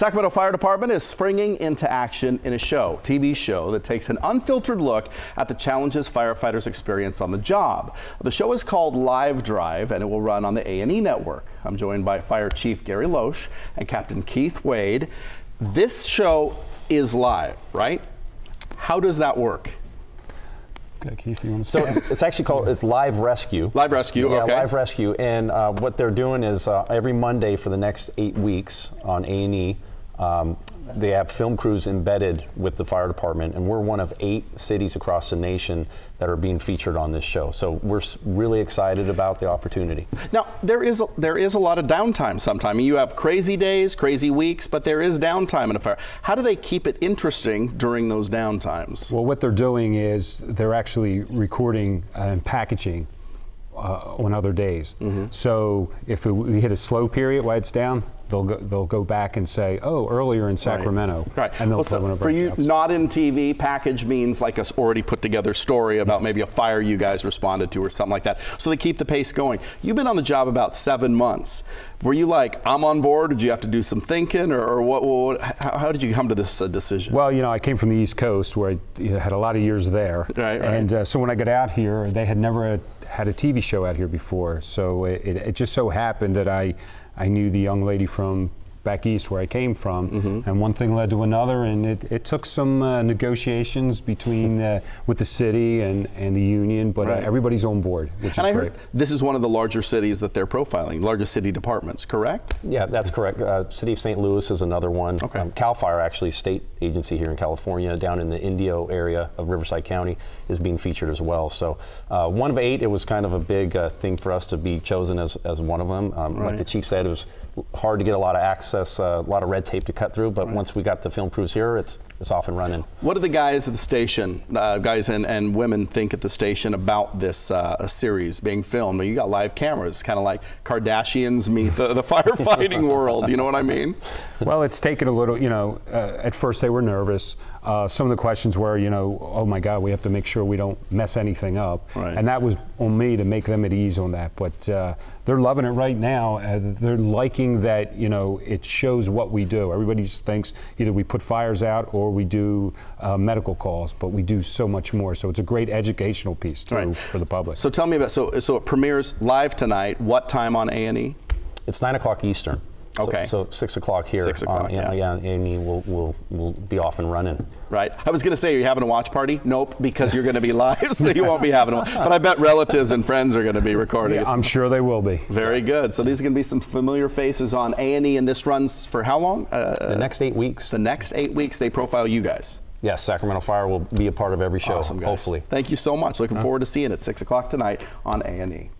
Sacramento Fire Department is springing into action in a show, TV show, that takes an unfiltered look at the challenges firefighters experience on the job. The show is called Live Drive and it will run on the A&E network. I'm joined by Fire Chief Gary Loesch and Captain Keith Wade. This show is live, right? How does that work? Okay, Keith, you want to So it's, it's actually called it's Live Rescue. Live Rescue, yeah, okay. Live Rescue, and uh, what they're doing is uh, every Monday for the next eight weeks on A and E, um, they have film crews embedded with the fire department, and we're one of eight cities across the nation that are being featured on this show. So we're really excited about the opportunity. Now there is a, there is a lot of downtime. Sometimes you have crazy days, crazy weeks, but there is downtime in a fire. How do they keep it interesting during those downtimes? Well, what they're doing is they're actually recording and packaging uh, on other days. Mm-hmm. So if we hit a slow period while it's down, they'll go, they'll go back and say, oh, earlier in Sacramento, Right. and they'll Well, so for you, jobs. not in TV, package means like a already put together story about maybe a fire you guys responded to or something like that. So they keep the pace going. You've been on the job about seven months. Were you like, I'm on board? Did you have to do some thinking, or, or what, what? How, how did you come to this uh, decision? Well, you know, I came from the East Coast where I you know, had a lot of years there. Right, right. And uh, so when I got out here, they had never had, a TV show out here before. So it, it, it just so happened that I, I knew the young lady from back east where I came from, Mm-hmm. and one thing led to another, and it, it took some uh, negotiations between uh, with the city and, and the union, but Right. uh, everybody's on board, which and is I great. heard this is one of the larger cities that they're profiling, largest city departments, correct? Yeah, that's correct. Uh, City of St. Louis is another one. Okay. Um, Cal Fire, actually, state agency here in California, down in the Indio area of Riverside County, is being featured as well. So, uh, one of eight, it was kind of a big uh, thing for us to be chosen as, as one of them. Um, Right. Like the chief said, it was hard to get a lot of access, uh, a lot of red tape to cut through. But once we got the film crews here, it's it's off and running. What do the guys at the station, uh, guys and, and women, think at the station about this uh, series being filmed? You got live cameras, kind of like Kardashians meet the, the firefighting world. You know what I mean? Well, it's taken a little, you know, uh, at first they were nervous. Uh, some of the questions were, you know, oh my God, we have to make sure we don't mess anything up. Right. And that was on me to make them at ease on that. But uh, they're loving it right now. Uh, they're liking that, you know, it shows what we do. Everybody just thinks either we put fires out or we do uh, medical calls, but we do so much more. So it's a great educational piece, too, Right. for the public. So tell me about so so it premieres live tonight. What time on A and E? It's nine o'clock Eastern. So- Okay. So, six o'clock here. Six o'clock, On, yeah. yeah. yeah, Amy will will will be off and running. Right. I was going to say, are you having a watch party? Nope, because you're going to be live, so you won't be having one. But I bet relatives and friends are going to be recording. Yeah. I'm sure they will be. Very good. So these are going to be some familiar faces on A and E, and this runs for how long? Uh, The next eight weeks. the next eight weeks, they profile you guys. Yes, Sacramento Fire will be a part of every show. Awesome, guys. Hopefully. Thank you so much. Looking forward to seeing it at six o'clock tonight on A and E.